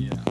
Yeah.